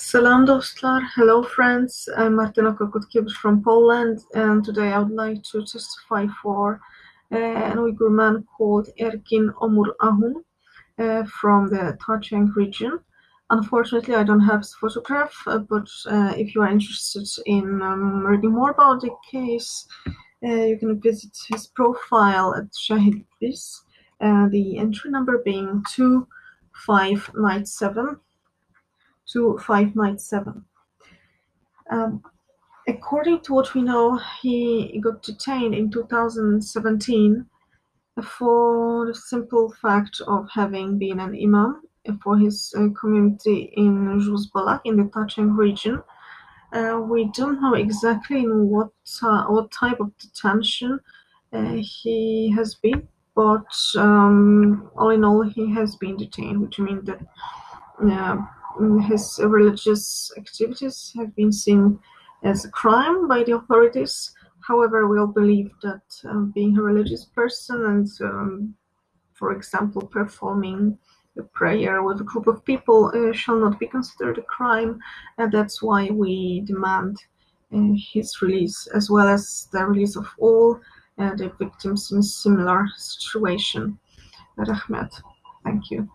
Salam dostlar, hello friends, I'm Martyna Kokutkiewicz from Poland and today I would like to testify for uh, an Uyghur man called Erkin Omerahun uh, from the Tacheng region. Unfortunately, I don't have his photograph, uh, but uh, if you are interested in um, reading more about the case, uh, you can visit his profile at Shahit uh, the entry number being 2597 to 597. Um, according to what we know, he got detained in 2017 for the simple fact of having been an imam for his uh, community in Juzbalak in the Tacheng region. Uh, we don't know exactly in what uh, what type of detention uh, he has been, but um, all in all, he has been detained, which means that his religious activities have been seen as a crime by the authorities. However, we all believe that um, being a religious person and, um, for example, performing a prayer with a group of people uh, shall not be considered a crime, and that's why we demand uh, his release, as well as the release of all uh, the victims in similar situation. Rahmat. Thank you.